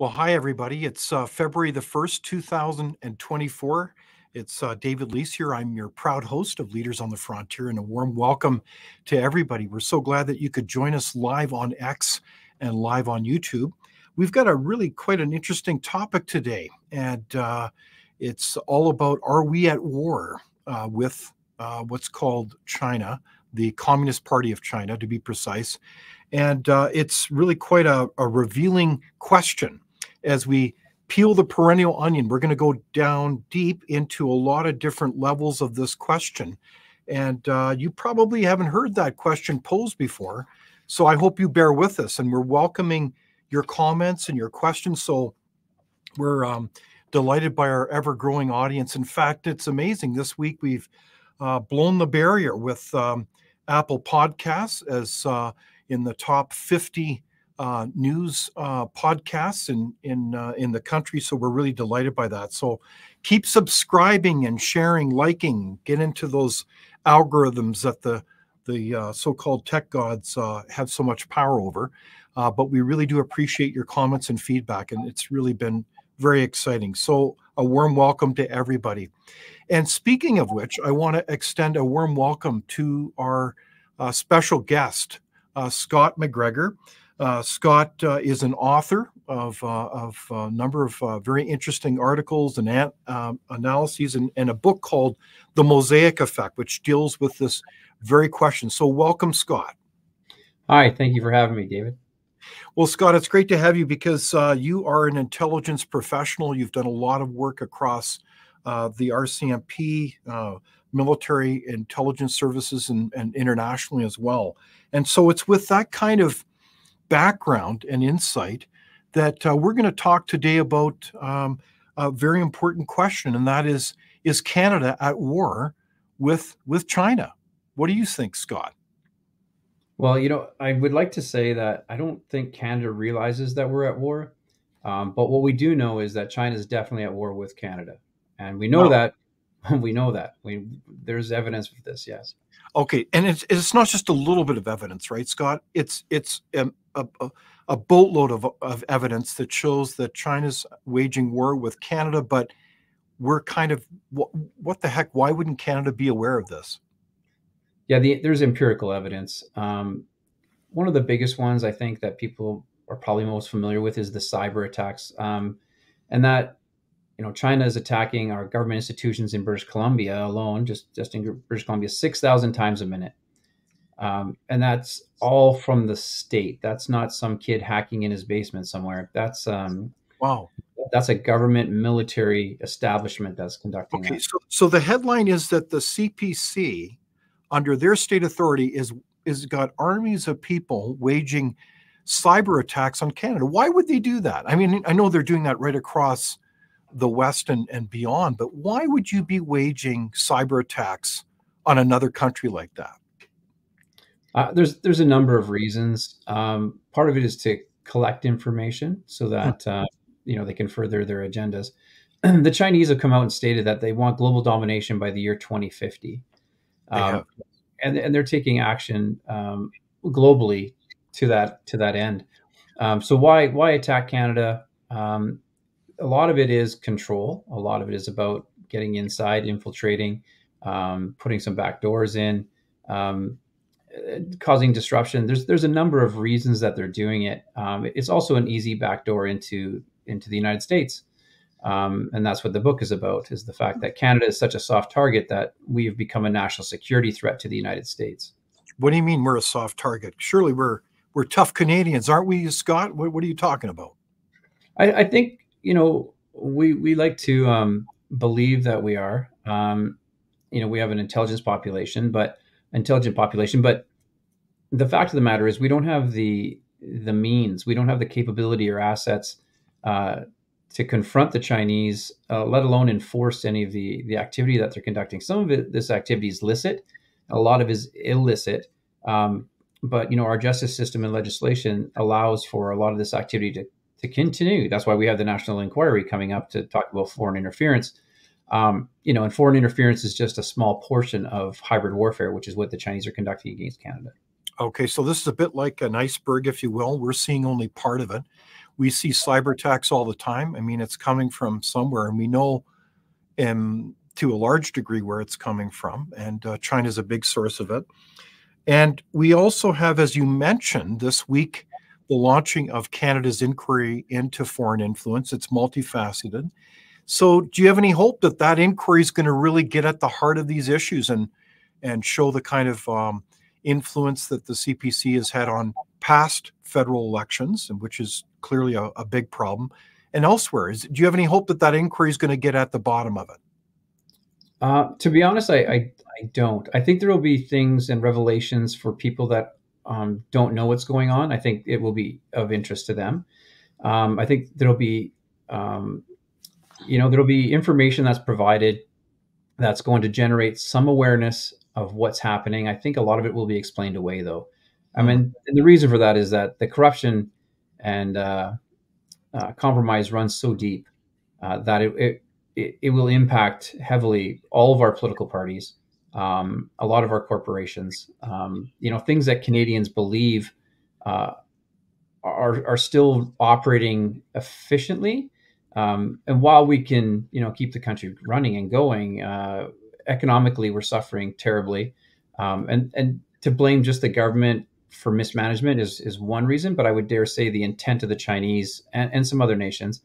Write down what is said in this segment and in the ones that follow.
Well, hi, everybody. It's uh, February the 1st, 2024. It's uh, David Leis here. I'm your proud host of Leaders on the Frontier, and a warm welcome to everybody. We're so glad that you could join us live on X and live on YouTube. We've got a really quite an interesting topic today, and uh, it's all about are we at war uh, with uh, what's called China, the Communist Party of China, to be precise. And uh, it's really quite a, a revealing question as we peel the perennial onion, we're going to go down deep into a lot of different levels of this question. And uh, you probably haven't heard that question posed before. So I hope you bear with us and we're welcoming your comments and your questions. So we're um, delighted by our ever growing audience. In fact, it's amazing. This week we've uh, blown the barrier with um, Apple Podcasts as uh, in the top 50 uh, news uh, podcasts in in uh, in the country. So we're really delighted by that. So keep subscribing and sharing, liking, get into those algorithms that the the uh, so-called tech gods uh, have so much power over. Uh, but we really do appreciate your comments and feedback, and it's really been very exciting. So a warm welcome to everybody. And speaking of which, I want to extend a warm welcome to our special guest, Scott McGregor. Uh, Scott uh, is an author of, uh, of a number of uh, very interesting articles and an, um, analyses and, and, a book called The Mosaic Effect, which deals with this very question. So, welcome, Scott. Hi, thank you for having me, David. Well, Scott, it's great to have you because uh, you are an intelligence professional. You've done a lot of work across uh, the RCMP, military intelligence services, and, and internationally as well. And so, it's with that kind of background and insight that uh, we're going to talk today about um, a very important question, and that is: Is Canada at war with with China? What do you think, Scott? Well, you know, I would like to say that I don't think Canada realizes that we're at war, um, but what we do know is that China is definitely at war with Canada, and we know wow. that. We know that. We there's evidence for this. Yes. Okay, and it's it's not just a little bit of evidence, right, Scott? It's it's um, a, a, a boatload of, of evidence that shows that China's waging war with Canada, but we're kind of what, what the heck? Why wouldn't Canada be aware of this? Yeah, the, there's empirical evidence. Um, one of the biggest ones I think that people are probably most familiar with is the cyber attacks, um, and that you know China is attacking our government institutions in British Columbia alone, just just in British Columbia, six thousand times a minute. Um, and that's all from the state. That's not some kid hacking in his basement somewhere. That's um, wow. That's a government military establishment that's conducting okay, that. So, so the headline is that the CPC, under their state authority, is is got armies of people waging cyber attacks on Canada. Why would they do that? I mean, I know they're doing that right across the West and, and beyond, but why would you be waging cyber attacks on another country like that? Uh, there's there's a number of reasons. Um, part of it is to collect information so hmm. that uh, you know they can further their agendas. the Chinese have come out and stated that they want global domination by the year 2050, um, and and they're taking action um, globally to that to that end. Um, so why why attack Canada? A lot of it is control. A lot of it is about getting inside, infiltrating, um, putting some back doors in. Um, causing disruption. There's there's a number of reasons that they're doing it. Um, it's also an easy backdoor into into the United States, um, and that's what the book is about: is the fact that Canada is such a soft target that we've become a national security threat to the United States. What do you mean we're a soft target? Surely we're we're tough Canadians, aren't we, Scott? What, what are you talking about? I, I, think you know we we like to um, believe that we are. Um, you know, we have an intelligence population, but intelligent population. But the fact of the matter is, we don't have the the means, we don't have the capability or assets uh, to confront the Chinese, uh, let alone enforce any of the the activity that they're conducting. Some of it, this activity is licit, a lot of it is illicit. Um, but you know, our justice system and legislation allows for a lot of this activity to to continue. That's why we have the national inquiry coming up to talk about foreign interference. Um, you know, and foreign interference is just a small portion of hybrid warfare, which is what the Chinese are conducting against Canada. Okay, so this is a bit like an iceberg, if you will. We're seeing only part of it. we see cyber attacks all the time. I mean, it's coming from somewhere, and we know, um, to a large degree, where it's coming from. And uh, China is a big source of it. And we also have, as you mentioned, this week, the launching of Canada's inquiry into foreign influence. It's multifaceted. So, do you have any hope that that inquiry is going to really get at the heart of these issues and and show the kind of um, influence that the CPC has had on past federal elections, and which is clearly a, a big problem, and elsewhere? Is, do you have any hope that that inquiry is going to get at the bottom of it? Uh, to be honest, I, I, I don't. I think there will be things and revelations for people that um, don't know what's going on. I think it will be of interest to them. Um, I think there'll be um, you know there'll be information that's provided that's going to generate some awareness of what's happening i think a lot of it will be explained away though i mean the reason for that is that the corruption and uh, uh, compromise runs so deep uh, that it, it, it will impact heavily all of our political parties um, a lot of our corporations um, you know things that canadians believe uh, are, are still operating efficiently um, and while we can, you know, keep the country running and going, uh, economically we're suffering terribly. Um, and and to blame just the government for mismanagement is is one reason, but I would dare say the intent of the Chinese and, and some other nations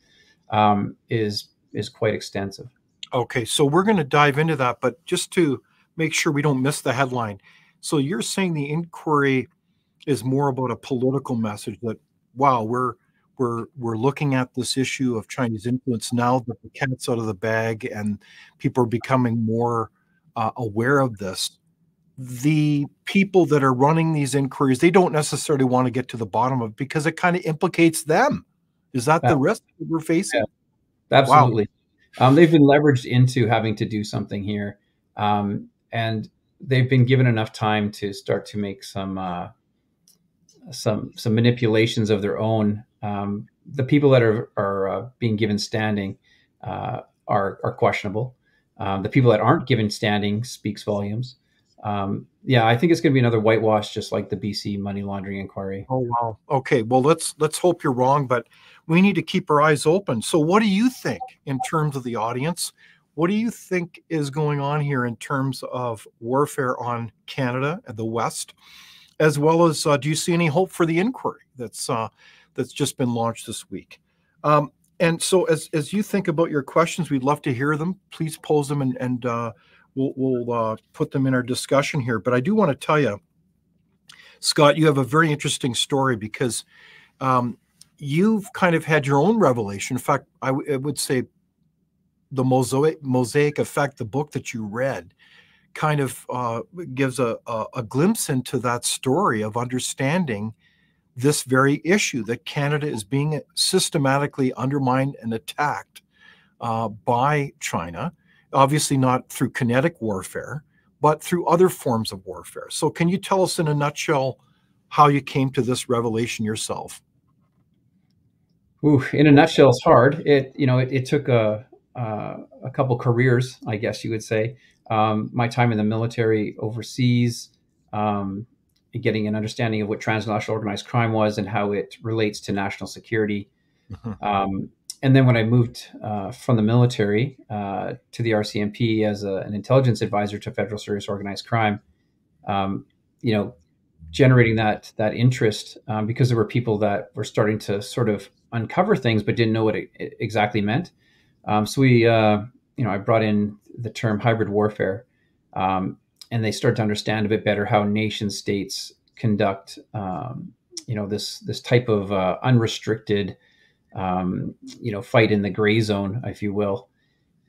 um, is is quite extensive. Okay, so we're going to dive into that, but just to make sure we don't miss the headline. So you're saying the inquiry is more about a political message that wow, we're we're we're looking at this issue of Chinese influence now that the cat's out of the bag and people are becoming more uh, aware of this. The people that are running these inquiries, they don't necessarily want to get to the bottom of it because it kind of implicates them. Is that yeah. the risk that we're facing? Yeah. Absolutely. Wow. Um, they've been leveraged into having to do something here, um, and they've been given enough time to start to make some uh, some some manipulations of their own um, the people that are are uh, being given standing uh, are are questionable. Um, the people that aren't given standing speaks volumes. Um, yeah, I think it's going to be another whitewash, just like the BC money laundering inquiry. Oh wow. Okay. Well, let's let's hope you're wrong, but we need to keep our eyes open. So, what do you think in terms of the audience? What do you think is going on here in terms of warfare on Canada and the West, as well as uh, do you see any hope for the inquiry that's uh, that's just been launched this week. Um, and so, as as you think about your questions, we'd love to hear them. Please pose them, and and uh, we'll we'll uh, put them in our discussion here. But I do want to tell you, Scott, you have a very interesting story because um, you've kind of had your own revelation. In fact, I, would say the mosaic mosaic effect, the book that you read, kind of uh, gives a, a, a glimpse into that story of understanding this very issue that Canada is being systematically undermined and attacked uh, by China, obviously not through kinetic warfare, but through other forms of warfare. So, can you tell us in a nutshell how you came to this revelation yourself? Ooh, in a nutshell, it's hard. It you know it, it took a uh, a couple careers, I guess you would say. Um, my time in the military overseas, um, getting an understanding of what transnational organized crime was and how it relates to national security. Mm-hmm. Um, and then when I moved uh, from the military uh, to the RCMP as a, an intelligence advisor to federal serious organized crime, um, you know, generating that that interest um, because there were people that were starting to sort of uncover things but didn't know what it, it exactly meant. Um, so we, uh, you know, I brought in the term hybrid warfare, um, and they start to understand a bit better how nation states conduct um, you know this this type of uh, unrestricted um, you know fight in the gray zone if you will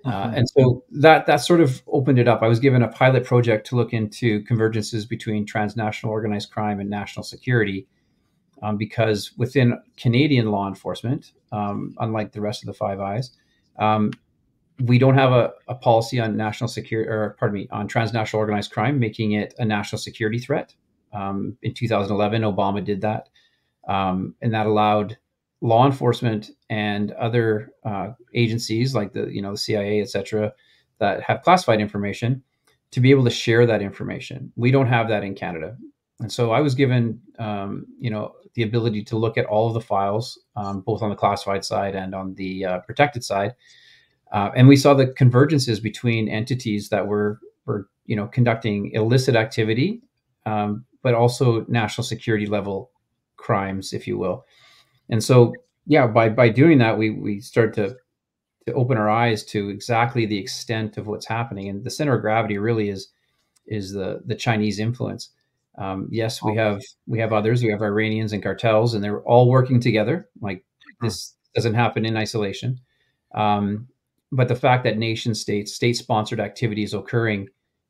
uh, mm-hmm. and so that that sort of opened it up i was given a pilot project to look into convergences between transnational organized crime and national security um, because within canadian law enforcement um, unlike the rest of the five eyes um, we don't have a, a, policy on national security, or pardon me, on transnational organized crime, making it a national security threat. Um, in 2011, Obama did that, um, and that allowed law enforcement and other uh, agencies like the you know the CIA, et cetera, that have classified information to be able to share that information. We don't have that in Canada, and so I was given um, you know the ability to look at all of the files, um, both on the classified side and on the uh, protected side. Uh, and we saw the convergences between entities that were were you know conducting illicit activity, um, but also national security level crimes, if you will. And so, yeah, by by doing that, we we start to to open our eyes to exactly the extent of what's happening. And the center of gravity really is is the the Chinese influence. Um, yes, we have we have others. We have Iranians and cartels, and they're all working together. Like this doesn't happen in isolation. Um, but the fact that nation states, state sponsored activities occurring,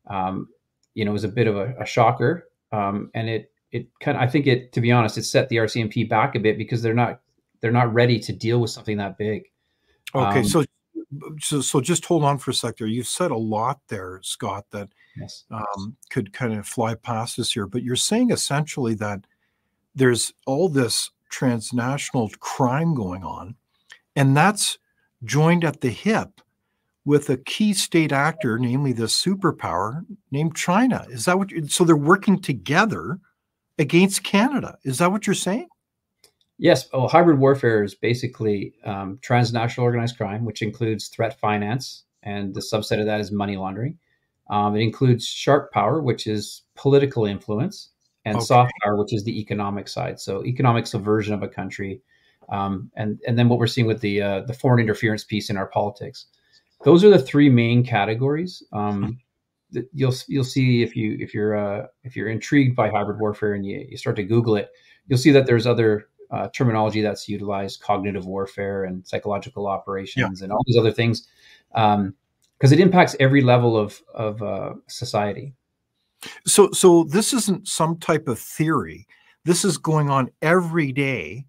um, you know, is a bit of a, a shocker. Um, and it it kind of I think it to be honest, it set the RCMP back a bit because they're not they're not ready to deal with something that big. Okay, um, so so so just hold on for a sec there. You've said a lot there, Scott, that yes. um, could kind of fly past us here. But you're saying essentially that there's all this transnational crime going on, and that's joined at the hip with a key state actor, namely the superpower named China. Is that what? So they're working together against Canada. Is that what you're saying? Yes. Well, hybrid warfare is basically um, transnational organized crime, which includes threat finance, and the subset of that is money laundering. Um, it includes sharp power, which is political influence, and okay. soft power, which is the economic side. So economic subversion of a country, um, and and then what we're seeing with the uh, the foreign interference piece in our politics. Those are the three main categories. Um, that you'll you'll see if you if you're uh, if you're intrigued by hybrid warfare and you, you start to Google it, you'll see that there's other uh, terminology that's utilized, cognitive warfare and psychological operations, yeah. and all these other things, because um, it impacts every level of of uh, society. So, so this isn't some type of theory. This is going on every day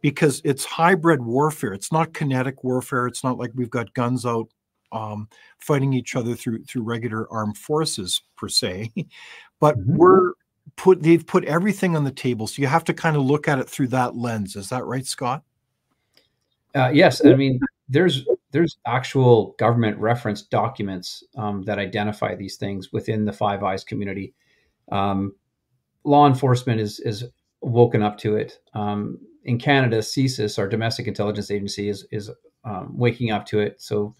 because it's hybrid warfare. It's not kinetic warfare. It's not like we've got guns out um, fighting each other through through regular armed forces per se, but mm-hmm. we're put they've put everything on the table. So you have to kind of look at it through that lens. Is that right, Scott? Uh, yes, I mean there's there's actual government reference documents um, that identify these things within the Five Eyes community. Um, law enforcement is is woken up to it. Um, in Canada, CSIS, our domestic intelligence agency, is is um, waking up to it. So,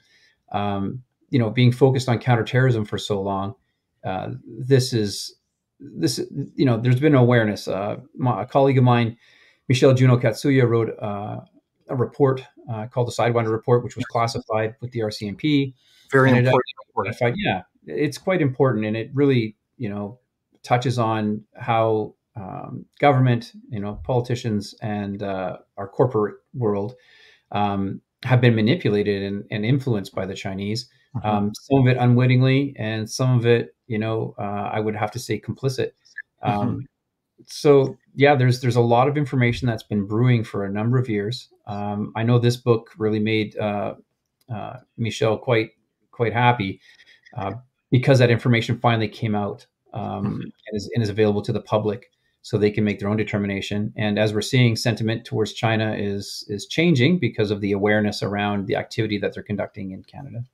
um, you know, being focused on counterterrorism for so long, uh, this is this you know there's been awareness. Uh, my, a colleague of mine, Michel Juneau-Katsuya, wrote uh, a report uh, called the Sidewinder Report, which was classified with the RCMP. Very important. It, yeah, it's quite important, and it really you know touches on how um, government, you know, politicians, and uh, our corporate world um, have been manipulated and, and, influenced by the Chinese. Mm-hmm. Um, some of it unwittingly, and some of it you know, uh, I would have to say complicit. Um, mm-hmm. So yeah, there's there's a lot of information that's been brewing for a number of years. Um, I know this book really made uh, uh, Michel quite quite happy uh, because that information finally came out um, mm-hmm. and, is, and is available to the public so they can make their own determination. And as we're seeing, sentiment towards China is is changing because of the awareness around the activity that they're conducting in Canada.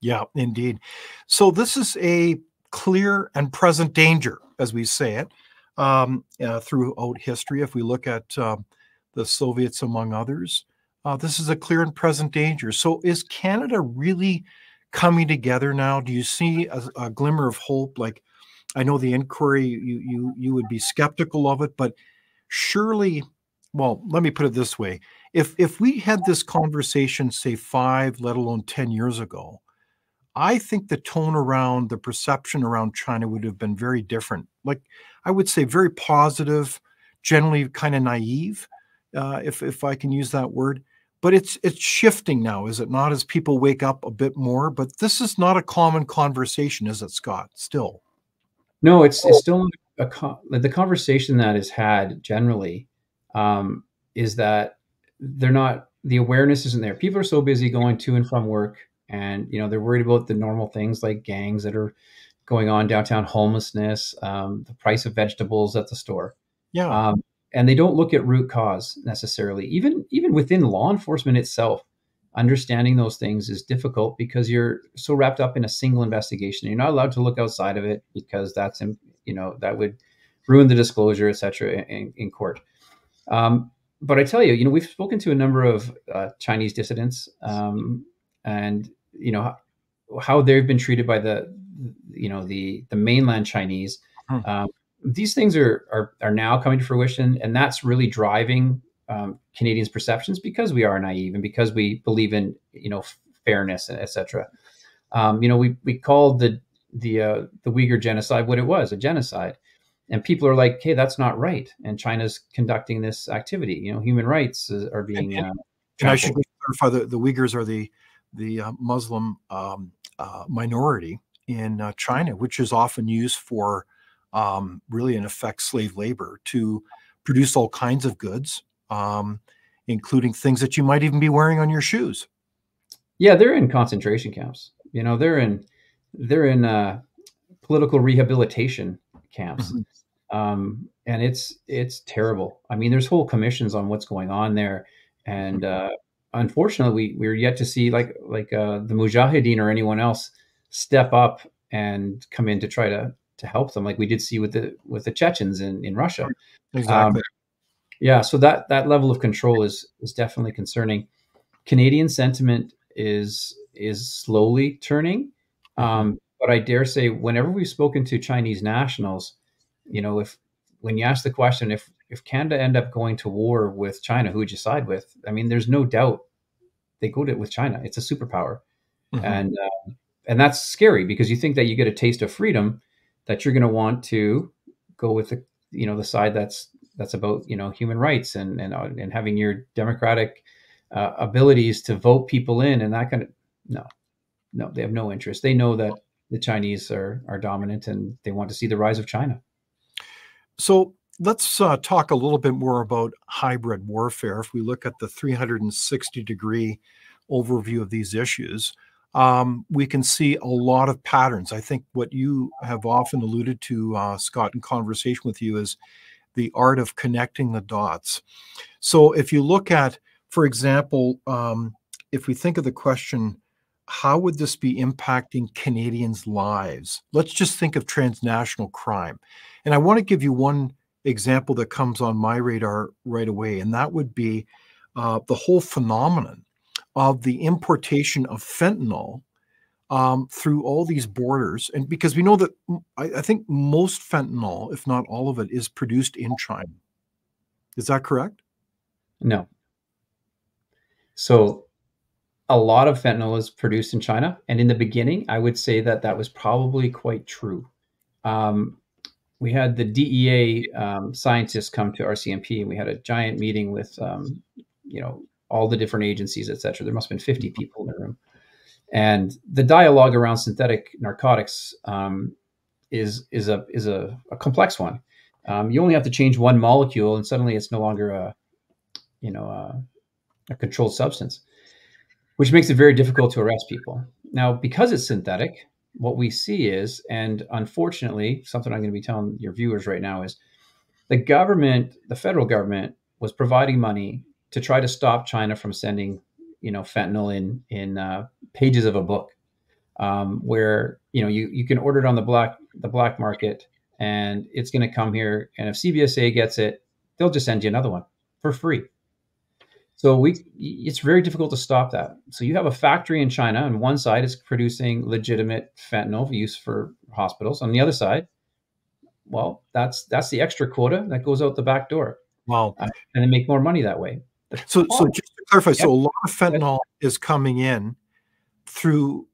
Yeah, indeed. So this is a clear and present danger, as we say it, um, uh, throughout history. If we look at uh, the Soviets, among others, uh, this is a clear and present danger. So, is Canada really coming together now? Do you see a, a glimmer of hope? Like, I know the inquiry, you you you would be skeptical of it, but surely, well, let me put it this way: if if we had this conversation, say five, let alone ten years ago, I think the tone around the perception around China would have been very different. Like I would say, very positive, generally kind of naive, uh, if if I can use that word. But it's it's shifting now, is it not? As people wake up a bit more. But this is not a common conversation, is it, Scott? Still. No, it's it's still a the conversation that is had generally um, is that they're not the awareness isn't there. People are so busy going to and from work and you know they're worried about the normal things like gangs that are going on downtown, homelessness, um, the price of vegetables at the store. Yeah. Um, and they don't look at root cause necessarily. Even even within law enforcement itself, understanding those things is difficult because you're so wrapped up in a single investigation. You're not allowed to look outside of it because that's you know that would ruin the disclosure, etc. In, in court. Um, but I tell you, you know, we've spoken to a number of uh, Chinese dissidents, um, and you know how they've been treated by the, you know, the the mainland Chinese. Hmm. Um, these things are, are are now coming to fruition, and that's really driving um, Canadians' perceptions because we are naive and because we believe in you know fairness, and etc. Um, you know, we we called the the uh, the Uyghur genocide what it was a genocide, and people are like, "Hey, that's not right." And China's conducting this activity. You know, human rights are being. And, uh, and I should clarify the the Uyghurs are the the uh, Muslim um, uh, minority in uh, China, which is often used for um, really, in effect, slave labor to produce all kinds of goods, um, including things that you might even be wearing on your shoes. Yeah, they're in concentration camps. You know, they're in they're in uh, political rehabilitation camps, mm-hmm. um, and it's it's terrible. I mean, there's whole commissions on what's going on there, and uh, unfortunately, we we're yet to see like like uh, the Mujahideen or anyone else step up and come in to try to to help them, like we did see with the with the Chechens in in Russia. Exactly. Um, yeah, so that that level of control is is definitely concerning. Canadian sentiment is is slowly turning, um, but I dare say, whenever we've spoken to Chinese nationals, you know, if when you ask the question if if Canada end up going to war with China, who would you side with? I mean, there's no doubt they go to it with China. It's a superpower, mm-hmm. and uh, and that's scary because you think that you get a taste of freedom, that you're going to want to go with the you know the side that's that's about you know human rights and and uh, and having your democratic uh, abilities to vote people in and that kind of no no they have no interest they know that the chinese are are dominant and they want to see the rise of china so let's uh, talk a little bit more about hybrid warfare if we look at the 360 degree overview of these issues um, we can see a lot of patterns i think what you have often alluded to uh, scott in conversation with you is the art of connecting the dots so if you look at for example, um, if we think of the question, how would this be impacting Canadians' lives? Let's just think of transnational crime. And I want to give you one example that comes on my radar right away, and that would be uh, the whole phenomenon of the importation of fentanyl um, through all these borders. And because we know that I, I, think most fentanyl, if not all of it, is produced in China. Is that correct? No. So a lot of fentanyl is produced in China. And in the beginning, I would say that that was probably quite true. Um, we had the DEA um, scientists come to RCMP, and we had a giant meeting with, um, you know, all the different agencies, et cetera. There must have been 50 people in the room. And the dialogue around synthetic narcotics um, is is a is a, a complex one. Um, you only have to change one molecule, and suddenly it's no longer a, you know, a, a controlled substance, which makes it very difficult to arrest people. Now, because it's synthetic, what we see is, and unfortunately, something I'm going to be telling your viewers right now is the government, the federal government, was providing money to try to stop China from sending, you know, fentanyl in in uh, pages of a book, um, where you know you you can order it on the black the black market, and it's going to come here, and if CBSA gets it, they'll just send you another one for free. So we, it's very difficult to stop that. So you have a factory in China, and one side is producing legitimate fentanyl for use for hospitals. On the other side, well, that's that's the extra quota that goes out the back door. Wow, uh, and they make more money that way. So, so just to clarify, so a lot of fentanyl is coming in through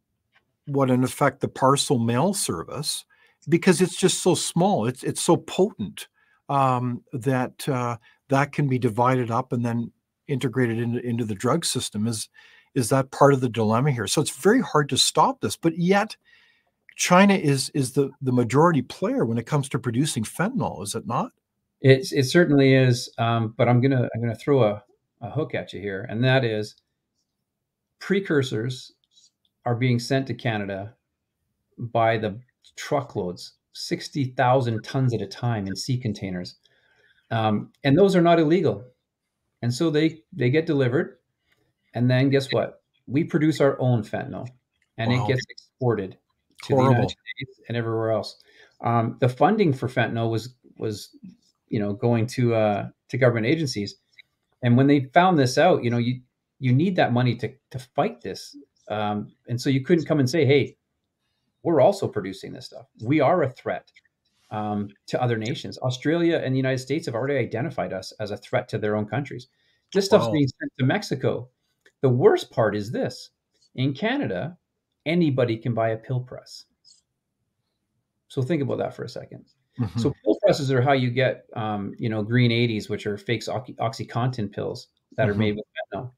what, in effect, the parcel mail service, because it's just so small. It's it's so potent um, that uh, that can be divided up and then integrated into, into the drug system is is that part of the dilemma here. So it's very hard to stop this but yet china is is the the majority player when it comes to producing fentanyl is it not? It, it certainly is um, but i'm gonna i'm gonna throw a, a hook at you here and that is precursors are being sent to canada by the truckloads 60,000 tons at a time in sea containers. Um, and those are not illegal and so they they get delivered, and then guess what? We produce our own fentanyl, and wow. it gets exported to Horrible. the United States and everywhere else. Um, the funding for fentanyl was was you know going to uh, to government agencies. And when they found this out, you know, you you need that money to to fight this. Um, and so you couldn't come and say, "Hey, we're also producing this stuff. We are a threat um, to other nations." Australia and the United States have already identified us as a threat to their own countries. This stuff's wow. being sent to Mexico. The worst part is this: in Canada, anybody can buy a pill press. So think about that for a 2nd mm-hmm. So pill presses are how you get, um, you know, green 80s, which are fake oxy- OxyContin pills that mm-hmm. are made with fentanyl.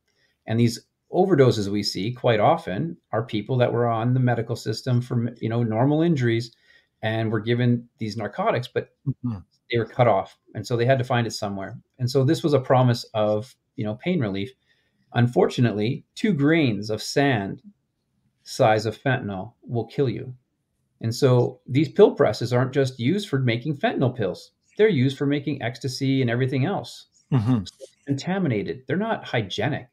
And these overdoses we see quite often are people that were on the medical system for, you know, normal injuries and were given these narcotics, but mm-hmm. they were cut off. And so they had to find it somewhere. And so this was a promise of, you know, pain relief. Unfortunately, two grains of sand size of fentanyl will kill you. And so these pill presses aren't just used for making fentanyl pills. They're used for making ecstasy and everything else. Mm-hmm. So contaminated. They're not hygienic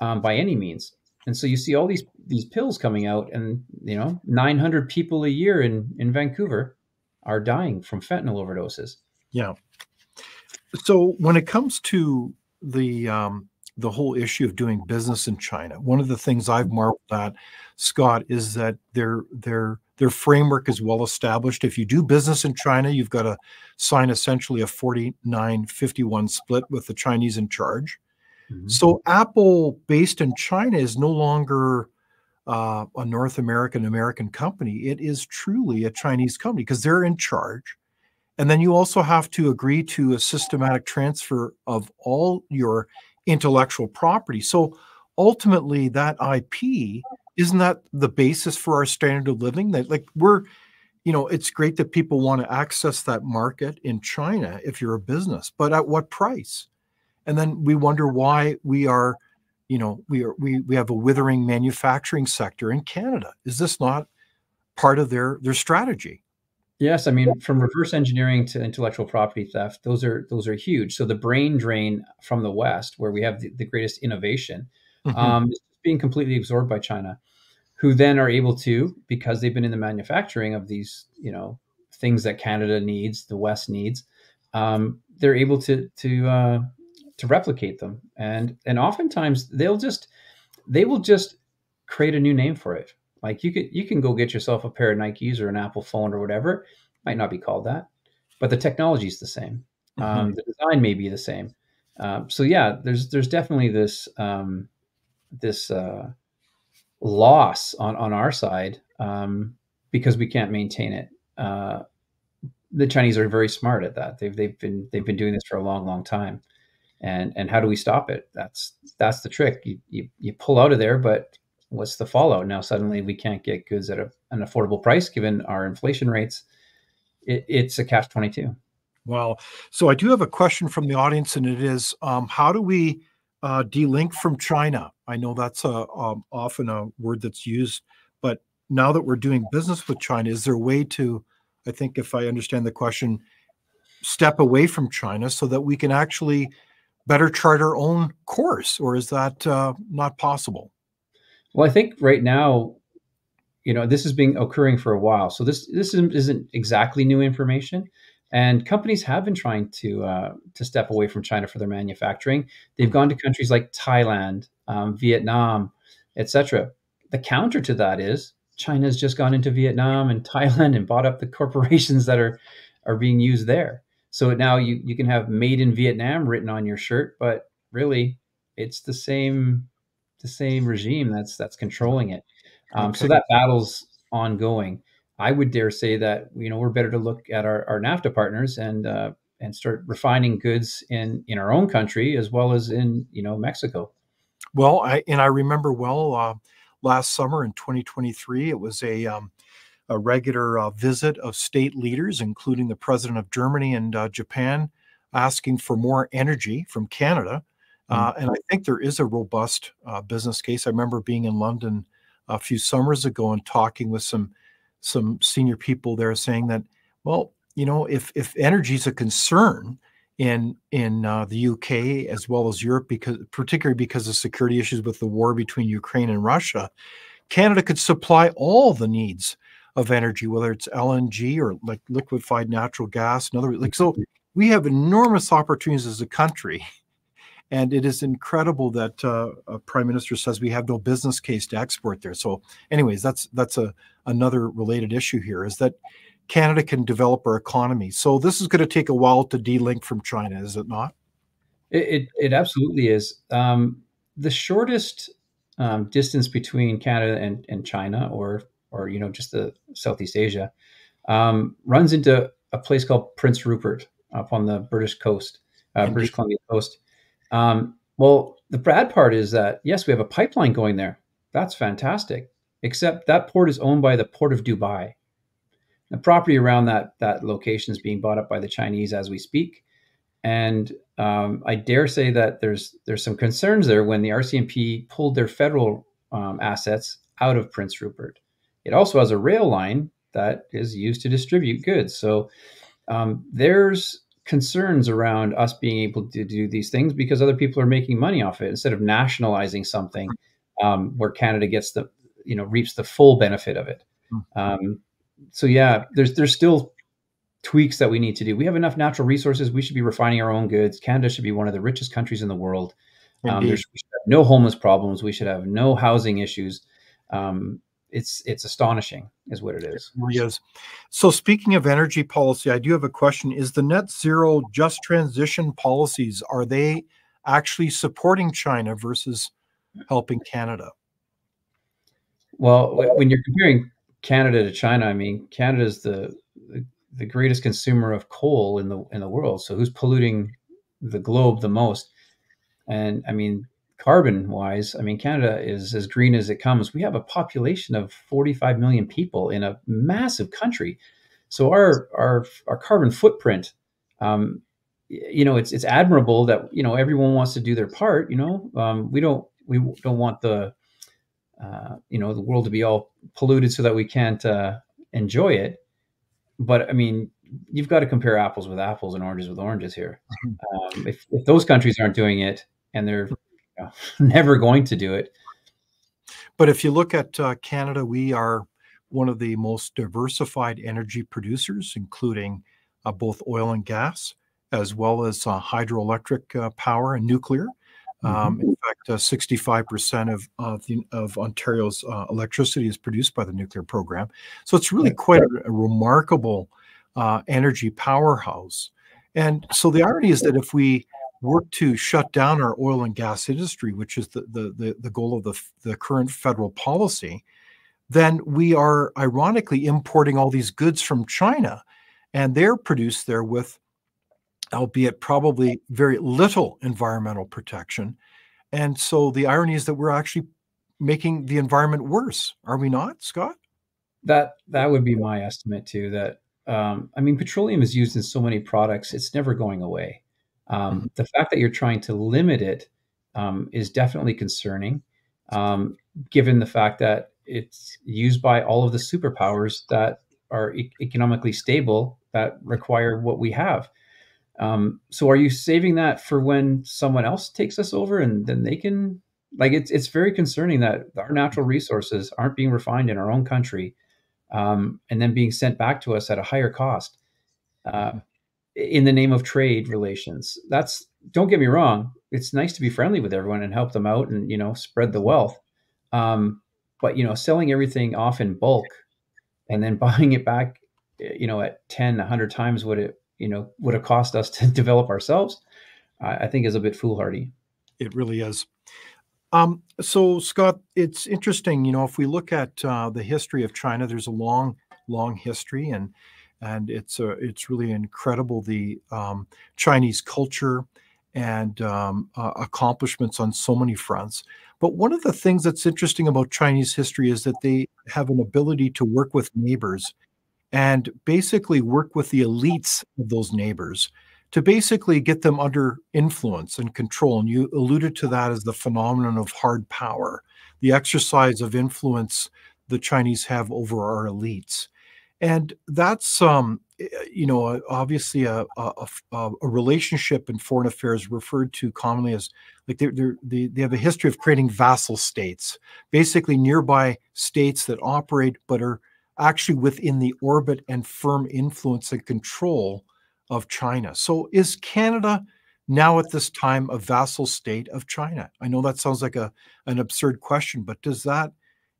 um, by any means. And so you see all these these pills coming out, and you know, 900 people a year in in Vancouver are dying from fentanyl overdoses. Yeah. So when it comes to the um, the whole issue of doing business in China, one of the things I've marveled at, Scott, is that their their their framework is well established. If you do business in China, you've got to sign essentially a 49 51 split with the Chinese in charge. Mm-hmm. So Apple, based in China, is no longer uh, a North American American company. It is truly a Chinese company because they're in charge. And then you also have to agree to a systematic transfer of all your intellectual property. So ultimately, that IP isn't that the basis for our standard of living? That like we're, you know, it's great that people want to access that market in China if you're a business, but at what price? And then we wonder why we are you know we are we we have a withering manufacturing sector in canada. Is this not part of their their strategy? Yes i mean from reverse engineering to intellectual property theft those are those are huge. So the brain drain from the west where we have the, the greatest innovation mm-hmm. um, is being completely absorbed by china who then are able to because they've been in the manufacturing of these you know things that canada needs the west needs um, they're able to to uh, to replicate them. And and oftentimes they'll just they will just create a new name for it. Like you could you can go get yourself a pair of nikes or an apple phone or whatever. Might not be called that but the technology is the same. Mm-hmm. um, the design may be the same. Um, so yeah there's there's definitely this um, this uh, loss on on our side um, because we can't maintain it. Uh, the Chinese are very smart at that. They've they've been they've been doing this for a long, long time and and how do we stop it? That's that's the trick. You, you, you pull out of there but what's the fallout? Now suddenly we can't get goods at a, an affordable price given our inflation rates. It, it's a catch 22 well so i do have a question from the audience and it is um, how do we uh, delink from china? I know that's a, um, often a word that's used but now that we're doing business with china is there a way to i think if i understand the question step away from china so that we can actually better chart our own course, or is that uh, not possible? Well, I think right now, you know, this has been occurring for a while, so this this isn't exactly new information. And companies have been trying to uh, to step away from China for their manufacturing. They've gone to countries like Thailand, um, Vietnam, etc. The counter to that is China has just gone into Vietnam and Thailand and bought up the corporations that are are being used there. So now you you can have "Made in Vietnam" written on your shirt, but really, it's the same the same regime that's that's controlling it. Um, okay. So that battle's ongoing. I would dare say that you know we're better to look at our, our NAFTA partners and uh, and start refining goods in in our own country as well as in you know Mexico. Well, I and I remember well uh, last summer in 2023, it was a um, a regular uh, visit of state leaders, including the president of Germany and uh, Japan, asking for more energy from Canada. Uh, mm-hmm. and I think there is a robust uh, business case. I remember being in London a few summers ago and talking with some some senior people there, saying that, well, you know, if if energy is a concern in in uh, the UK as well as Europe, because particularly because of security issues with the war between Ukraine and Russia, Canada could supply all the needs of energy, whether it's LNG or like liquefied natural gas and other like so we have enormous opportunities as a country. And it is incredible that uh, a prime minister says we have no business case to export there. So, anyways, that's that's a another related issue here is that Canada can develop our economy. So this is going to take a while to delink from China, is it not? It it, it absolutely is. Um, the shortest um, distance between Canada and, and China, or or you know just the Southeast Asia, um, runs into a place called Prince Rupert up on the British coast, uh, British Columbia coast. Um, well, the bad part is that yes, we have a pipeline going there. That's fantastic. Except that port is owned by the Port of Dubai. The property around that that location is being bought up by the Chinese as we speak, and um, I dare say that there's there's some concerns there when the RCMP pulled their federal um, assets out of Prince Rupert. It also has a rail line that is used to distribute goods. So um, there's concerns around us being able to do these things because other people are making money off it instead of nationalizing something um, where Canada gets the you know reaps the full benefit of it. Hmm. Um, so yeah, there's there's still tweaks that we need to do. We have enough natural resources. We should be refining our own goods. Canada should be one of the richest countries in the world. Um, there's no homeless problems. We should have no housing issues. Um, it's it's astonishing, is what it is. It really is. So speaking of energy policy, I do have a question: Is the net zero just transition policies are they actually supporting China versus helping Canada? Well, when you're comparing Canada to China, I mean, Canada is the, the, the greatest consumer of coal in the in the world. So who's polluting the globe the most? And I mean, carbon wise, I mean, Canada is as green as it comes. We have a population of 45 million people in a massive country. So our our our carbon footprint, um, you know, it's it's admirable that you know everyone wants to do their part. You know, um, we don't we don't want the uh, you know the world to be all polluted so that we can't uh, enjoy it. But I mean, you've got to compare apples with apples and oranges with oranges here. Um, if, if those countries aren't doing it and they're know, never going to do it. But if you look at uh, Canada, we are one of the most diversified energy producers, including uh, both oil and gas, as well as uh, hydroelectric uh, power and nuclear. Um, mm-hmm. in fact, uh, 65% of of, the, of Ontario's uh, electricity is produced by the nuclear program. So it's really quite a, a remarkable uh, energy powerhouse. And so the irony is that if we work to shut down our oil and gas industry, which is the the the, the goal of the the current federal policy, then we are ironically importing all these goods from China, and they're produced there with albeit probably very little environmental protection. And so the irony is that we're actually making the environment worse, are we not, Scott? That that would be my estimate too. That um, I mean, petroleum is used in so many products; it's never going away. Um. The fact that you're trying to limit it um, is definitely concerning, um, given the fact that it's used by all of the superpowers that are e- economically stable that require what we have. Um, so are you saving that for when someone else takes us over and then they can like it's it's very concerning that our natural resources aren't being refined in our own country um, and then being sent back to us at a higher cost uh, in the name of trade relations. That's don't get me wrong. It's nice to be friendly with everyone and help them out and you know spread the wealth. Um, but you know, selling everything off in bulk and then buying it back, you know, at 10, 100 times what it you know would have cost us to develop ourselves, I, I think is a bit foolhardy. It really is. Um, so, Scott, it's interesting. You know, if we look at uh, the history of China, there's a long, long history, and and it's uh, it's really incredible the um, Chinese culture and um, uh, accomplishments on so many fronts. But one of the things that's interesting about Chinese history is that they have an ability to work with neighbors and basically work with the elites of those neighbors to basically get them under influence and control. And you alluded to that as the phenomenon of hard power, the exercise of influence the Chinese have over our elites. And that's, um, eh, you know, obviously a, a, a, relationship in foreign affairs referred to commonly as like they're, they they have a history of creating vassal states, basically nearby states that operate but are actually within the orbit and firm influence and control of China. So is Canada now at this time a vassal state of China? I know that sounds like a an absurd question, but does that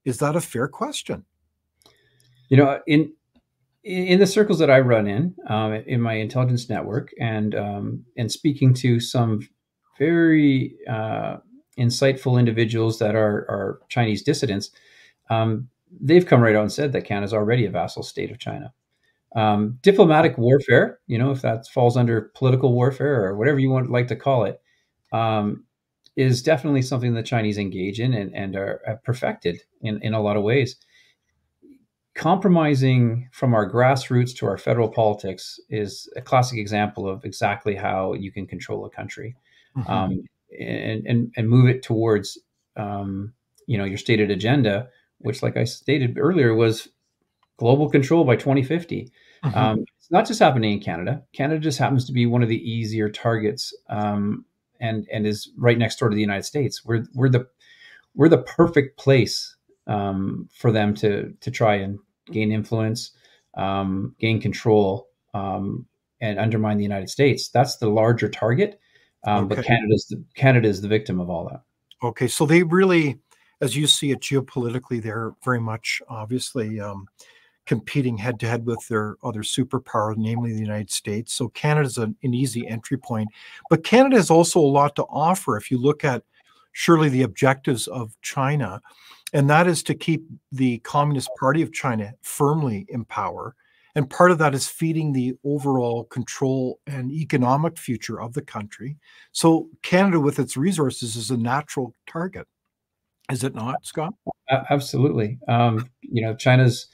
is that a fair question? You know, in in the circles that I run in, um, in my intelligence network, and um, and speaking to some very uh, insightful individuals that are are Chinese dissidents, um, they've come right out and said that Canada is already a vassal state of China. Um, diplomatic warfare, you know, if that falls under political warfare or whatever you want like to call it, um, is definitely something the Chinese engage in and, and are perfected in, in a lot of ways. Compromising from our grassroots to our federal politics is a classic example of exactly how you can control a country mm-hmm. um, and, and, and move it towards, um, you know, your stated agenda, which, like I stated earlier, was global control by 2050. Mm-hmm. Um, it's not just happening in Canada. Canada just happens to be one of the easier targets, um, and and is right next door to the United States. We're we're the we're the perfect place um, for them to to try and gain influence, um, gain control, um, and undermine the United States. That's the larger target, um, okay. but Canada's the, Canada is the victim of all that. Okay, so they really, as you see it geopolitically, they're very much obviously um, competing head to head with their other superpower, namely the United States. So Canada's an, an easy entry point. But Canada has also a lot to offer if you look at surely the objectives of China, and that is to keep the Communist Party of China firmly in power. And part of that is feeding the overall control and economic future of the country. So Canada, with its resources, is a natural target. Is it not, Scott? Absolutely. Um, you know, China's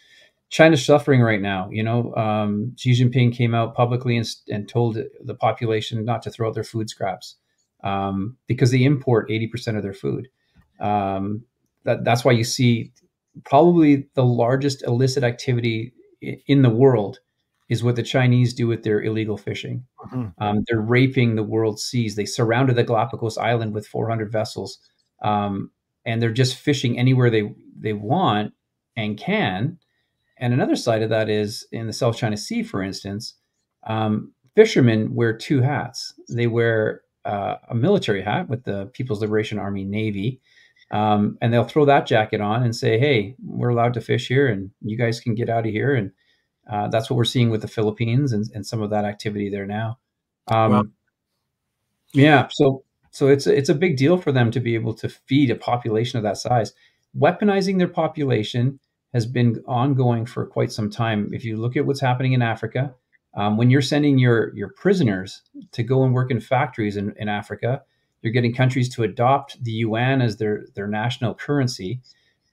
China's suffering right now. You know, um, Xi Jinping came out publicly and, and, told the population not to throw out their food scraps um, because they import 80% of their food. Um, that, that's why you see probably the largest illicit activity in the world is what the Chinese do with their illegal fishing. Mm-hmm. Um, they're raping the world's seas. They surrounded the Galapagos Island with 400 vessels, um, and they're just fishing anywhere they they want and can and another side of that is in the South China Sea, for instance, um, fishermen wear two hats. They wear uh, a military hat with the People's Liberation Army Navy, um, and they'll throw that jacket on and say, "Hey, we're allowed to fish here, and you guys can get out of here." And uh, that's what we're seeing with the Philippines and, and some of that activity there now. Um, wow. Yeah, so so it's a, it's a big deal for them to be able to feed a population of that size, weaponizing their population has been ongoing for quite some time. If you look at what's happening in Africa, um, when you're sending your your prisoners to go and work in factories in, in Africa, you're getting countries to adopt the yuan as their their national currency.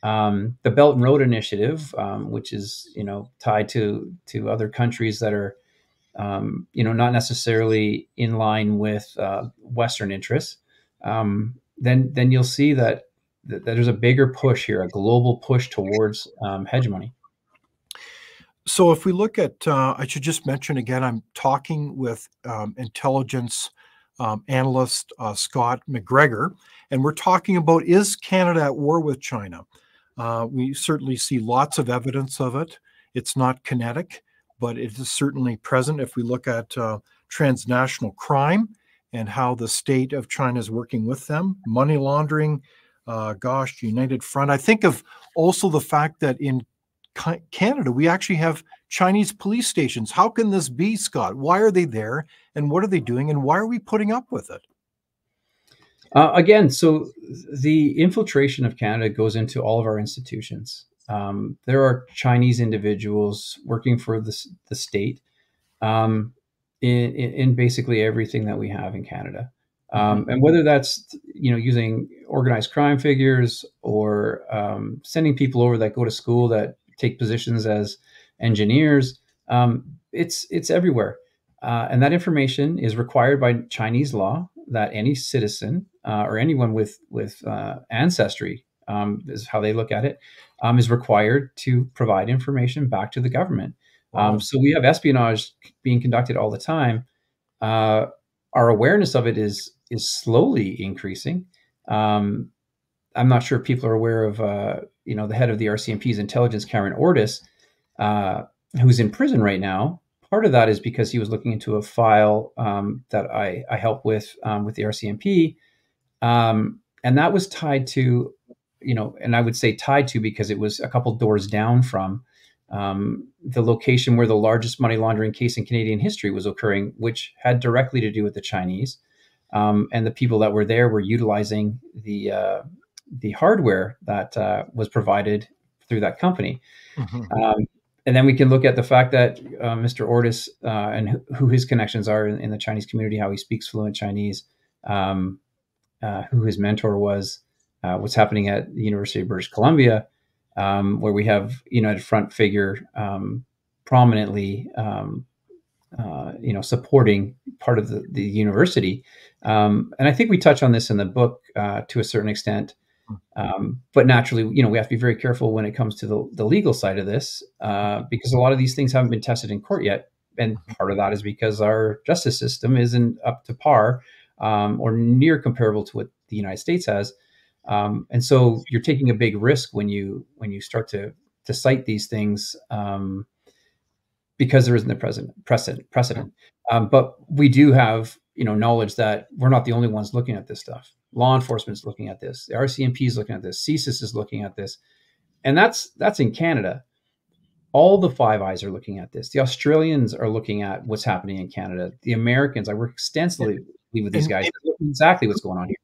Um, the Belt and Road Initiative, um, which is you know tied to to other countries that are um, you know not necessarily in line with uh, Western interests, um, then then you'll see that that there's a bigger push here, a global push towards um, hegemony. So, if we look at, uh, I should just mention again, I'm talking with um, intelligence um, analyst uh, Scott McGregor, and we're talking about is Canada at war with China? Uh, we certainly see lots of evidence of it. It's not kinetic, but it is certainly present if we look at uh, transnational crime and how the state of China is working with them, money laundering, uh, gosh, United Front. I think of also the fact that in Canada, we actually have Chinese police stations. How can this be, Scott? Why are they there? And what are they doing? And why are we putting up with it? Uh, again, so the infiltration of Canada goes into all of our institutions. Um, there are Chinese individuals working for the, the state um, in, in basically everything that we have in Canada. Um, mm-hmm. and whether that's you know using organized crime figures or um, sending people over that go to school that take positions as engineers, um, it's it's everywhere, uh, and that information is required by Chinese law that any citizen uh, or anyone with with uh, ancestry um, is how they look at it um, is required to provide information back to the government. Wow. Um, so we have espionage being conducted all the time. Uh, our awareness of it is is slowly increasing. Um, I'm not sure if people are aware of, uh, you know, the head of the RCMP's intelligence, Cameron Ortis, uh, who's in prison right now. part of that is because he was looking into a file um, that I, I helped with um, with the RCMP, um, and that was tied to, you know, and I would say tied to because it was a couple doors down from um, the location where the largest money laundering case in Canadian history was occurring, which had directly to do with the Chinese, um, and the people that were there were utilizing the uh, the hardware that uh, was provided through that company. Mm-hmm. Um, and then we can look at the fact that uh, Mr. Ortis uh, and who his connections are in, in, the Chinese community, how he speaks fluent Chinese, um, uh, who his mentor was, uh, what's happening at the University of British Columbia, um, where we have United Front figure um, prominently, um, uh, you know, supporting part of the, the university. Um, and I think we touch on this in the book uh, to a certain extent. Um, but naturally, you know, we have to be very careful when it comes to the, the legal side of this, uh, because a lot of these things haven't been tested in court yet. And part of that is because our justice system isn't up to par um, or near comparable to what the United States has. Um, and so you're taking a big risk when you when you start to to cite these things um, because there isn't a precedent precedent. precedent. Um, but we do have you know knowledge that we're not the only ones looking at this stuff. Law enforcement is looking at this. The RCMP is looking at this. CSIS is looking at this, and that's that's in Canada. All the Five Eyes are looking at this. The Australians are looking at what's happening in Canada. The Americans, I work extensively with these guys. Exactly what's going on here.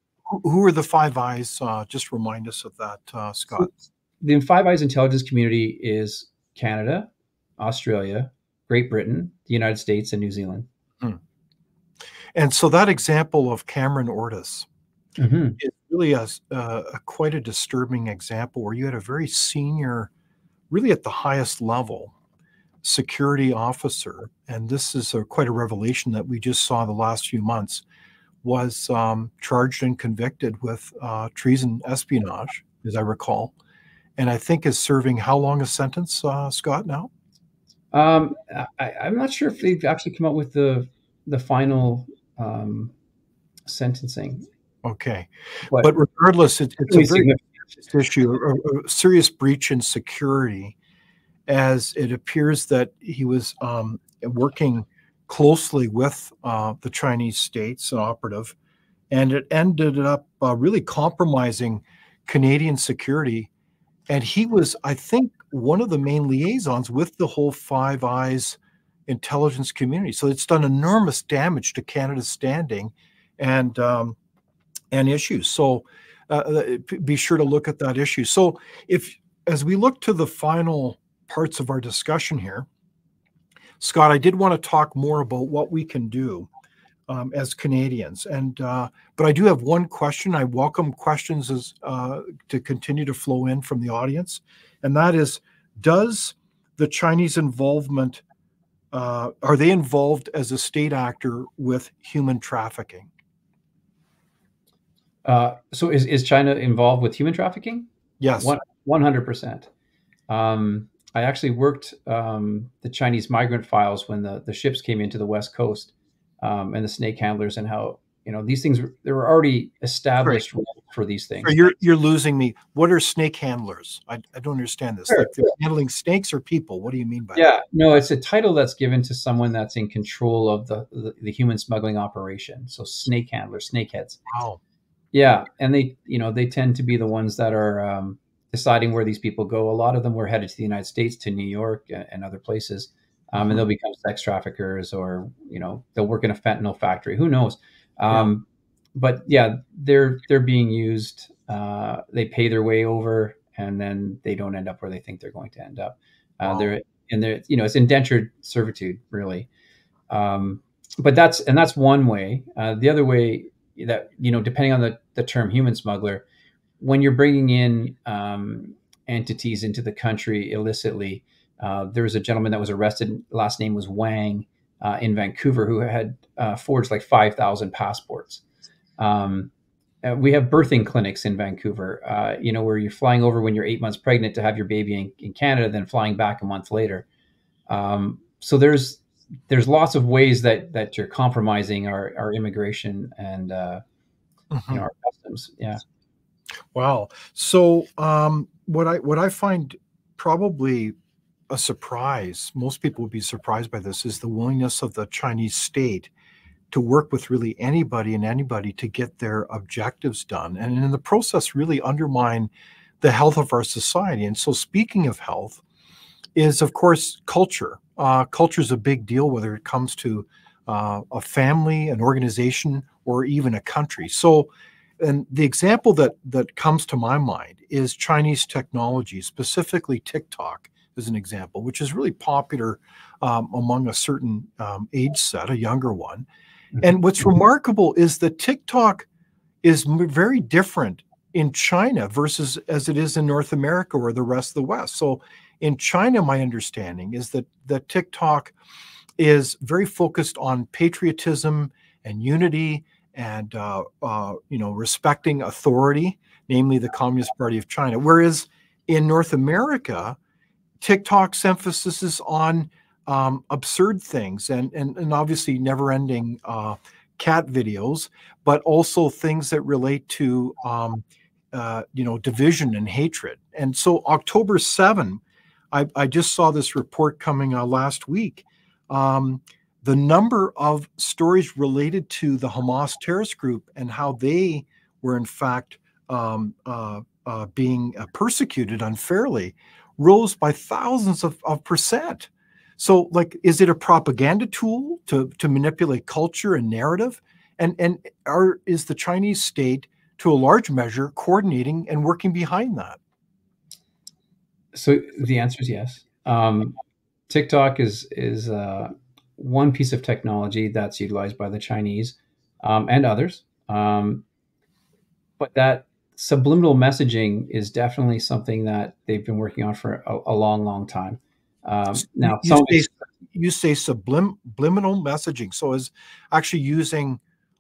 Who are the Five Eyes? Uh, just remind us of that, uh, Scott. The Five Eyes intelligence community is Canada, Australia, Great Britain, the United States, and New Zealand. Hmm. And so that example of Cameron Ortis mm-hmm. is really a, a, a, quite a disturbing example where you had a very senior, really at the highest level, security officer, and this is a, quite a revelation that we just saw the last few months, was um, charged and convicted with uh, treason espionage, as I recall, and I think is serving how long a sentence, uh, Scott? Now, um, I, am not sure if they've actually come up with the the final um, sentencing. Okay, but, but regardless, it, it's a very issue, a, a, serious breach in security, as it appears that he was um, working closely with uh, the Chinese states, an operative, and it ended up uh, really compromising Canadian security. And he was, I think, one of the main liaisons with the whole Five Eyes intelligence community. So it's done enormous damage to Canada's standing and um, and issues. So uh, uh be sure to look at that issue. So if as we look to the final parts of our discussion here, Scott, I did want to talk more about what we can do um, as Canadians. And uh, but I do have one question. I welcome questions as uh, to continue to flow in from the audience, and that is: Does the Chinese involvement uh, are they involved as a state actor with human trafficking? Uh, so is, is China involved with human trafficking? Yes. One hundred percent. Um, I actually worked um, the Chinese migrant files when the, the ships came into the West Coast um, and the snake handlers and how you know these things there were already established right. for these things. You're you're losing me. What are snake handlers? I, I don't understand this. Sure. Like they're handling snakes or people? What do you mean by yeah, that? no, it's a title that's given to someone that's in control of the, the, the human smuggling operation. So snake handlers, snakeheads. Wow. Yeah, and they you know they tend to be the ones that are um, deciding where these people go. A lot of them were headed to the United States, to New York, and other places, um, and they'll mm-hmm. become sex traffickers, or you know they'll work in a fentanyl factory. Who knows? Um, yeah. But yeah, they're they're being used. Uh, they pay their way over, and then they don't end up where they think they're going to end up. Uh, wow. They're and they're you know it's indentured servitude really. Um, but that's and that's one way. Uh, the other way that you know depending on the the term human smuggler, when you're bringing in um, entities into the country illicitly, uh, there was a gentleman that was arrested. Last name was Wang uh, in Vancouver, who had uh, forged like five thousand passports. Um, we have birthing clinics in Vancouver. Uh, you know, where you're flying over when you're eight months pregnant to have your baby in, in Canada, then flying back a month later. Um, so there's there's lots of ways that that you're compromising our, our immigration and uh, mm-hmm. you know, our customs. Yeah. Wow. So um, what I what I find probably a surprise, most people would be surprised by this, is the willingness of the Chinese state to work with really anybody and anybody to get their objectives done. And in the process, really undermine the health of our society. And so, speaking of health, is of course culture. Uh, culture is a big deal, whether it comes to uh, a family, an organization, or even a country. So, and the example that that comes to my mind is Chinese technology, specifically TikTok, as an example, which is really popular um, among a certain um, age set, a younger one. Mm-hmm. And what's remarkable is that TikTok is very different in China versus as it is in North America or the rest of the West. So in China, my understanding is that that TikTok is very focused on patriotism and unity and uh, uh, you know respecting authority, namely the Communist Party of China. Whereas in North America, TikTok's emphasis is on um, absurd things and and, and obviously never-ending uh, cat videos, but also things that relate to um, uh, you know division and hatred. And so October 7, I, I just saw this report coming uh, last week. Um, the number of stories related to the Hamas terrorist group and how they were, in fact, um, uh, uh, being uh, persecuted unfairly rose by thousands of, of percent. So, like, is it a propaganda tool to, to manipulate culture and narrative? And, and are, is the Chinese state, to a large measure, coordinating and working behind that? So the answer is yes. Um, TikTok is is uh, one piece of technology that's utilized by the Chinese um, and others. Um, but that subliminal messaging is definitely something that they've been working on for a, a long, long time. Um, now, you say, you say sublim, subliminal messaging, so is actually using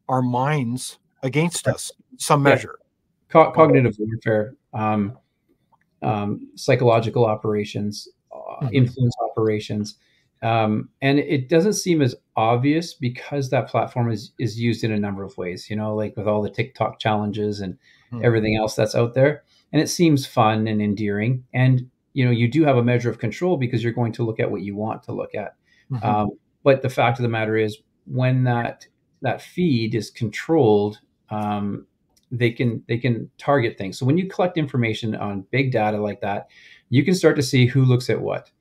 our minds against us, some measure. Co- cognitive warfare, um, um, psychological operations, mm-hmm. influence operations. Um, and it doesn't seem as obvious because that platform is is used in a number of ways. You know, like with all the TikTok challenges and mm-hmm. everything else that's out there, and it seems fun and endearing. And you know, you do have a measure of control because you're going to look at what you want to look at. Mm-hmm. Um, but the fact of the matter is, when that that feed is controlled, um, they can they can target things. So when you collect information on big data like that, you can start to see who looks at what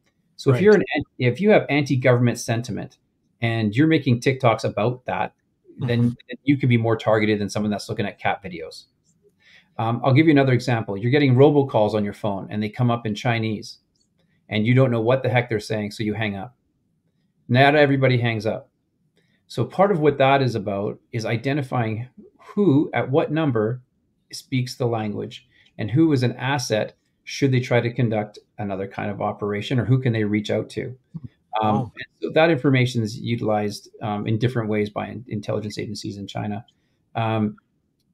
so right. if you're an if you have anti-government sentiment and you're making TikToks about that, mm-hmm. then you can be more targeted than someone that's looking at cat videos. Um, I'll give you another example. You're getting robocalls on your phone and they come up in Chinese and you don't know what the heck they're saying, so you hang up. Not everybody hangs up. So part of what that is about is identifying who at what number speaks the language and who is an asset should they try to conduct another kind of operation or who can they reach out to? Um, oh. so that information is utilized um, in different ways by intelligence agencies in china. Um,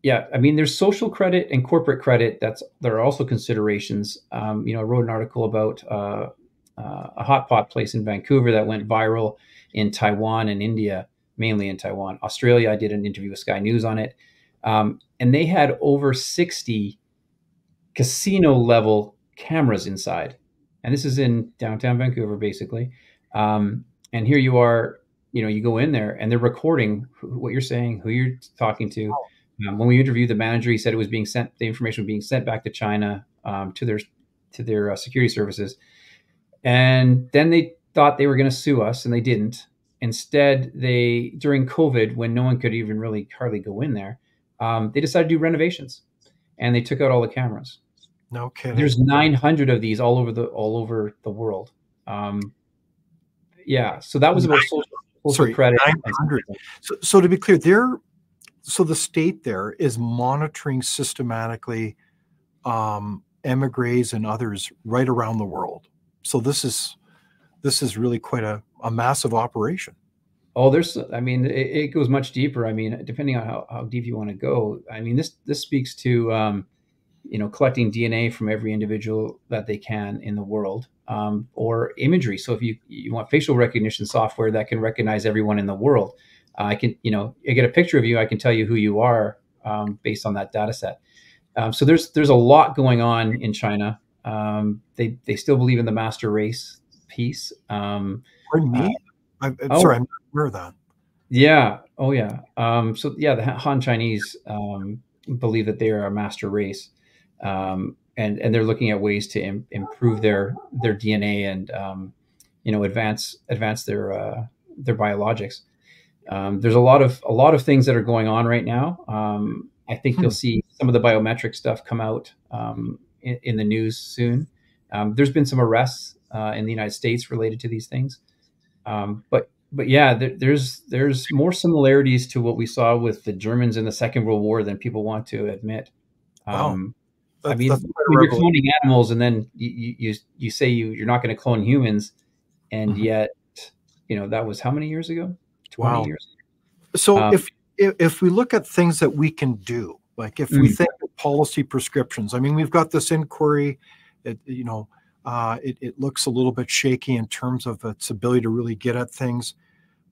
yeah i mean there's social credit and corporate credit that's there are also considerations. Um, you know i wrote an article about uh, uh, a hot pot place in vancouver that went viral in taiwan and india mainly in taiwan australia i did an interview with sky news on it um, and they had over 60 casino level cameras inside. And this is in downtown Vancouver, basically. Um, and here you are, you know, you go in there and they're recording what you're saying, who you're talking to. Um, when we interviewed the manager, he said it was being sent, the information was being sent back to China um, to their to their uh, security services. And then they thought they were going to sue us, and they didn't. Instead, they during COVID, when no one could even really hardly go in there, um, they decided to do renovations, and they took out all the cameras. No kidding. There's 900 of these all over the all over the world. Um, yeah, so that was about social, social Sorry, credit. 900. So, so to be clear, there, so the state there is monitoring systematically um, emigres and others right around the world. So this is this is really quite a, a massive operation. Oh, there's, I mean, it, it, goes much deeper. I mean, depending on how, how deep you want to go. I mean, this this speaks to um, you know collecting DNA from every individual that they can in the world, um, or imagery. So if you you want facial recognition software that can recognize everyone in the world, uh, I can you know I get a picture of you, I can tell you who you are um, based on that data set. Um, so there's there's a lot going on in China. Um, they they still believe in the master race. piece. Um, Pardon me? Uh, I'm, I'm oh, sorry, I'm not aware of that. Yeah. Oh, yeah. Um, so yeah, the Han Chinese um, believe that they are a master race, um, and and they're looking at ways to Im- improve their their DNA and um, you know advance advance their uh, their biologics. Um, there's a lot of a lot of things that are going on right now. Um, I think hmm. you'll see some of the biometric stuff come out um, in, in, the news soon. Um, there's been some arrests uh, in the United States related to these things, um, but but yeah, there, there's there's more similarities to what we saw with the Germans in the Second World War than people want to admit. Wow. Um, I mean, you're cloning animals, and then you you, you say you you're not going to clone humans, and mm-hmm. yet, you know, that was how many years ago? Twenty wow. years. So um, if, if we look at things that we can do, like if mm-hmm. we mm. think of policy prescriptions, I mean, we've got this inquiry. It, you know, uh, it, it looks a little bit shaky in terms of its ability to really get at things.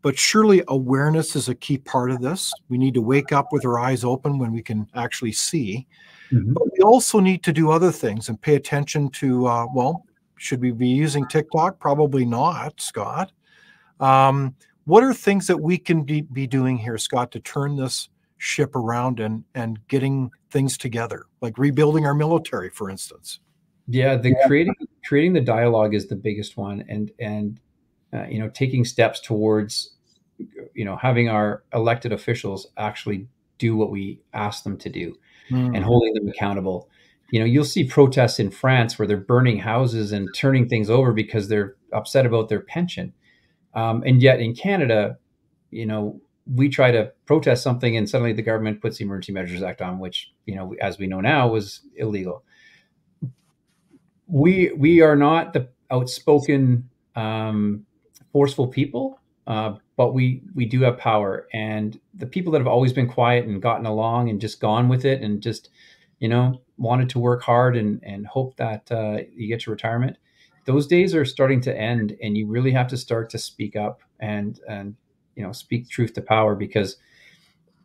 But surely awareness is a key part of this. We need to wake up with our eyes open when we can actually see. Mm-hmm. But we also need to do other things and pay attention to, uh, well, should we be using TikTok? Probably not, Scott. Um, what are things that we can be, be doing here, Scott, to turn this ship around and, and getting things together, like rebuilding our military, for instance? Yeah, the creating creating the dialogue is the biggest one, and and uh, you know taking steps towards you know having our elected officials actually do what we ask them to do, mm. and holding them accountable. You know, you'll see protests in France where they're burning houses and turning things over because they're upset about their pension, um, and yet in Canada, you know, we try to protest something and suddenly the government puts the Emergency Measures Act on, which you know, as we know now, was illegal we we are not the outspoken, um, forceful people, uh, but we we do have power. And the people that have always been quiet and gotten along and just gone with it and just you know wanted to work hard and and hope that uh, you get to retirement, those days are starting to end, and you really have to start to speak up and and you know speak truth to power because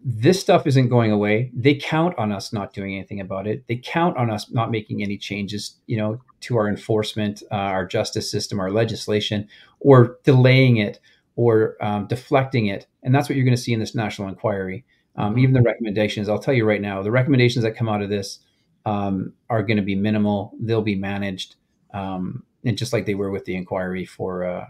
this stuff isn't going away. They count on us not doing anything about it. They count on us not making any changes, you know, to our enforcement, uh, our justice system, our legislation, or delaying it or um, deflecting it. And that's what you're going to see in this national inquiry. Um, even the recommendations, I'll tell you right now, the recommendations that come out of this um, are going to be minimal. They'll be managed, um, and just like they were with the inquiry for uh,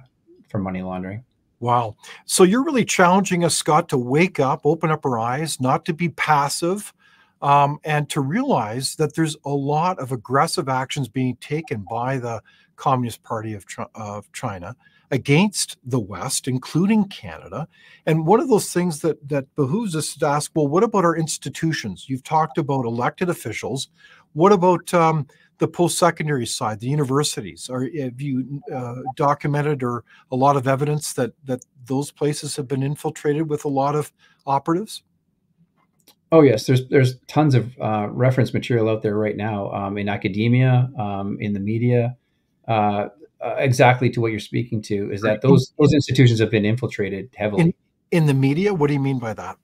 for money laundering. Wow. So you're really challenging us, Scott, to wake up, open up our eyes, not to be passive, um, and to realize that there's a lot of aggressive actions being taken by the Communist Party of, of China against the West, including Canada. And one of those things that that behooves us to ask, well, what about our institutions? You've talked about elected officials. What about um, the post-secondary side, the universities? Are have you uh, documented or a lot of evidence that that those places have been infiltrated with a lot of operatives? Oh yes, there's there's tons of uh, reference material out there right now um, in academia, um, in the media. Uh, uh, exactly to what you're speaking to is that those those institutions have been infiltrated heavily. In, in the media, what do you mean by that?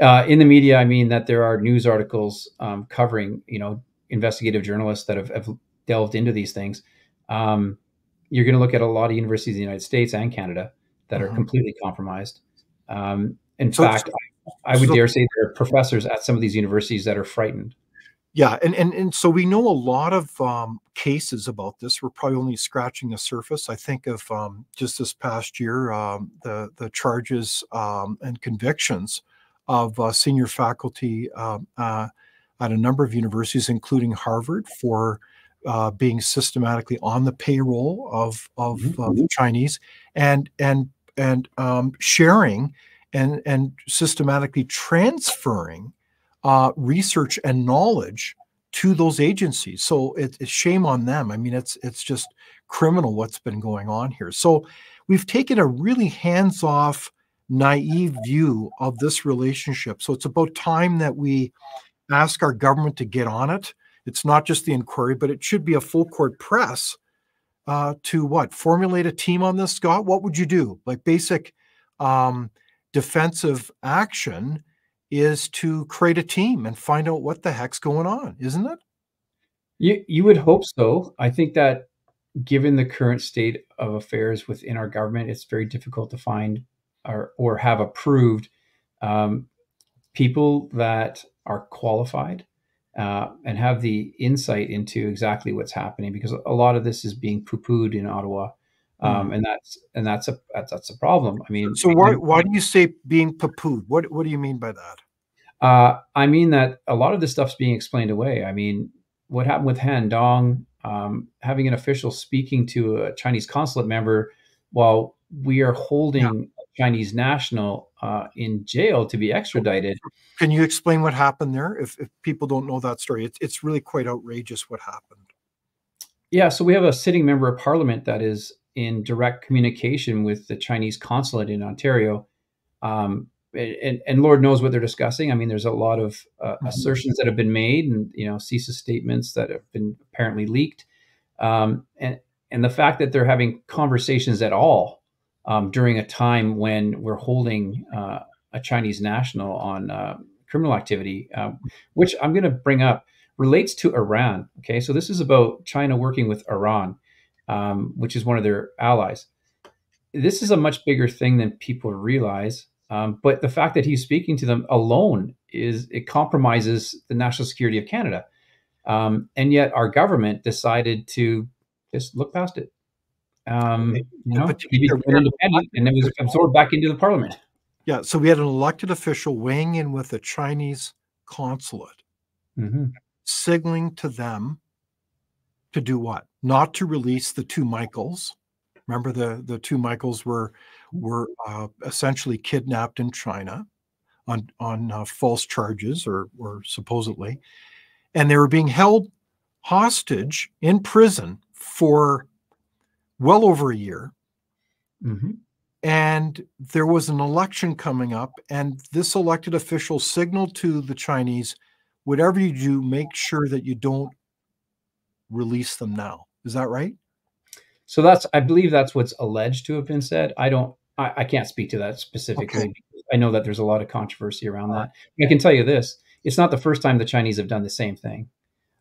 Uh, in the media, I mean that there are news articles um, covering, you know, investigative journalists that have, have delved into these things, um, you're going to look at a lot of universities in the United States and Canada that are mm-hmm. completely compromised. Um, in so, fact, I, I would so, dare say there are professors at some of these universities that are frightened. Yeah, and and and so we know a lot of um, cases about this. We're probably only scratching the surface. I think of um, just this past year, um, the the charges um, and convictions of uh, senior faculty um, uh, at a number of universities, including Harvard, for uh, being systematically on the payroll of of mm-hmm. uh, the Chinese and and and um, sharing and and systematically transferring uh, research and knowledge to those agencies. So it, it's shame on them. I mean, it's it's just criminal what's been going on here. So we've taken a really hands off, naive view of this relationship. So it's about time that we ask our government to get on it. It's not just the inquiry, but it should be a full court press uh, to what? Formulate a team on this, Scott? What would you do? Like basic um, defensive action is to create a team and find out what the heck's going on, isn't it? You, you would hope so. I think that given the current state of affairs within our government, it's very difficult to find or, or have approved um, people that are qualified uh, and have the insight into exactly what's happening because a lot of this is being poo-pooed in Ottawa. Um, mm. and that's and that's a that's, that's a problem. I mean, so why why do you say being poo-pooed? What what do you mean by that? Uh, I mean that a lot of this stuff's being explained away. I mean, what happened with Han Dong, um, having an official speaking to a Chinese consulate member while we are holding yeah. a Chinese national uh, in jail to be extradited. Can you explain what happened there? If, if people don't know that story, it's, it's really quite outrageous what happened. Yeah, so we have a sitting member of parliament that is in direct communication with the Chinese consulate in Ontario. Um, and, and Lord knows what they're discussing. I mean, there's a lot of uh, mm-hmm. assertions that have been made, and you know, CSIS statements that have been apparently leaked, um, and and the fact that they're having conversations at all um, during a time when we're holding uh, a Chinese national on uh, criminal activity, um, which I'm going to bring up, relates to Iran. Okay, so this is about China working with Iran, um, which is one of their allies. This is a much bigger thing than people realize. Um, but the fact that he's speaking to them alone is it compromises the national security of Canada. Um, and yet our government decided to just look past it. Um, you know, independent, and it was absorbed back into the parliament. Yeah, so we had an elected official weighing in with a Chinese consulate, mm-hmm. signaling to them to do what? Not to release the two Michaels. Remember, the the two Michaels were were uh, essentially kidnapped in China on on uh, false charges or or supposedly, and they were being held hostage in prison for well over a year. Mm-hmm. And there was an election coming up, and this elected official signaled to the Chinese, whatever you do, make sure that you don't release them now. Is that right? So that's, I believe that's what's alleged to have been said. I don't, I, I can't speak to that specifically. Okay. I know that there's a lot of controversy around that. I can tell you this: it's not the first time the Chinese have done the same thing.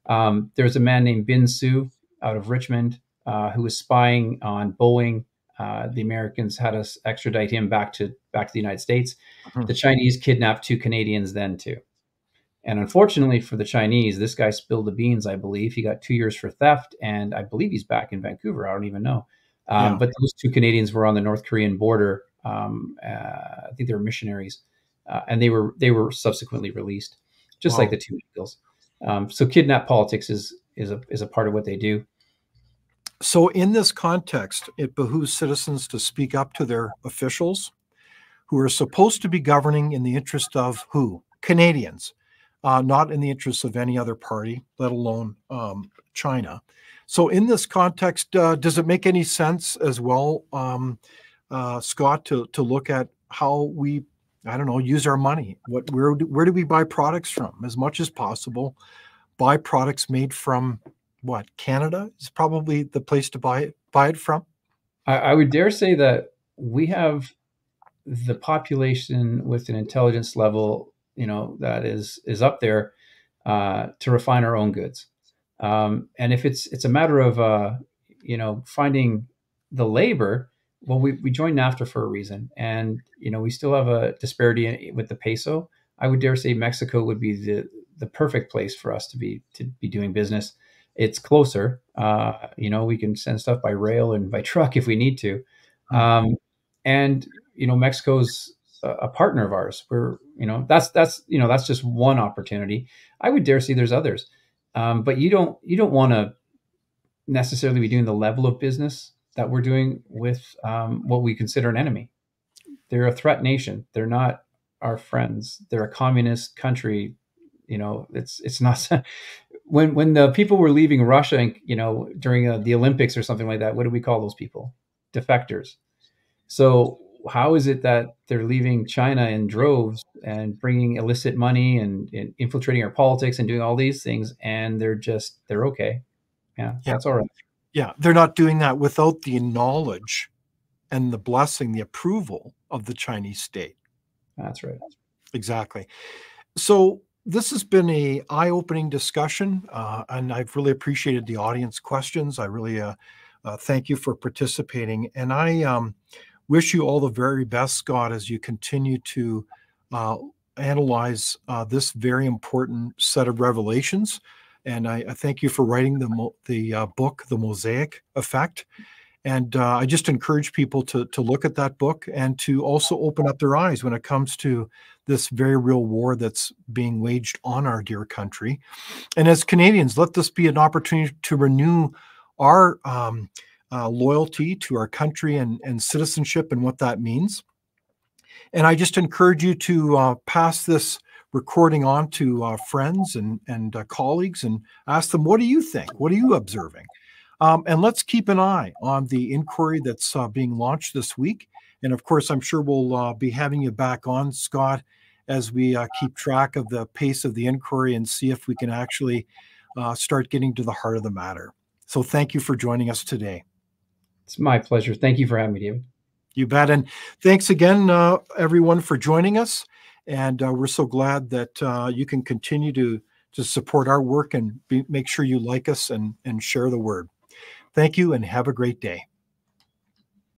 Um, there's a man named Bin Su out of Richmond uh, who was spying on Boeing. Uh, the Americans had us extradite him back to back to the United States. Mm-hmm. The Chinese kidnapped two Canadians then too. And unfortunately for the Chinese, this guy spilled the beans. I believe he got two years for theft, and I believe he's back in Vancouver. I don't even know. Um, yeah. But those two Canadians were on the North Korean border. Um, uh, I think they were missionaries, uh, and they were they were subsequently released, just wow. like the two Eagles. Um, so kidnap politics is is a is a part of what they do. So in this context, it behooves citizens to speak up to their officials, who are supposed to be governing in the interest of who Canadians uh, not in the interests of any other party, let alone um, China. So, in this context, uh, does it make any sense as well, um, uh, Scott, to to look at how we, I don't know, use our money? What where where do we buy products from? As much as possible, buy products made from what Canada is probably the place to buy it buy it from. I, I would dare say that we have the population with an intelligence level you know that is is up there uh, to refine our own goods. Um, and if it's it's a matter of uh, you know finding the labor, well, we we joined NAFTA for a reason, and you know we still have a disparity with the peso. I would dare say Mexico would be the the perfect place for us to be to be doing business. It's closer. Uh, you know, we can send stuff by rail and by truck if we need to. Hmm. Um, and you know, Mexico's a partner of ours. We're, you know, that's that's you know that's just one opportunity. I would dare say there's others, um, but you don't you don't want to necessarily be doing the level of business that we're doing with um, what we consider an enemy. They're a threat nation. They're not our friends. They're a communist country. You know, it's it's not. when when the people were leaving Russia, and, you know, during uh, the Olympics or something like that, what do we call those people? Defectors. So how is it that they're leaving China in droves and bringing illicit money and, and, infiltrating our politics and doing all these things, and they're just they're okay? Yeah, yeah, that's all right. Yeah, they're not doing that without the knowledge and the blessing, the approval of the Chinese state. That's right. Exactly. So this has been a eye-opening discussion, uh, and I've really appreciated the audience questions. I really uh, uh, thank you for participating. And I um, wish you all the very best, Scott, as you continue to uh, analyze uh, this very important set of revelations. And I, I thank you for writing the, the uh, book, The Mosaic Effect. And I just encourage people to, to look at that book and to also open up their eyes when it comes to this very real war that's being waged on our dear country. And as Canadians, let this be an opportunity to renew our um, uh, loyalty to our country and, and citizenship and what that means. And I just encourage you to uh, pass this recording on to uh, friends and, and uh, colleagues and ask them, what do you think? What are you observing? Um, and let's keep an eye on the inquiry that's uh, being launched this week. And of course, I'm sure we'll uh, be having you back on, Scott, as we uh, keep track of the pace of the inquiry and see if we can actually uh, start getting to the heart of the matter. So thank you for joining us today. It's my pleasure. Thank you for having me, David. You bet. And thanks again, uh, everyone, for joining us. And uh, we're so glad that uh, you can continue to, to support our work and be, make sure you like us and, and share the word. Thank you and have a great day.